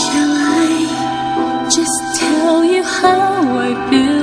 Shall I just tell you how I feel?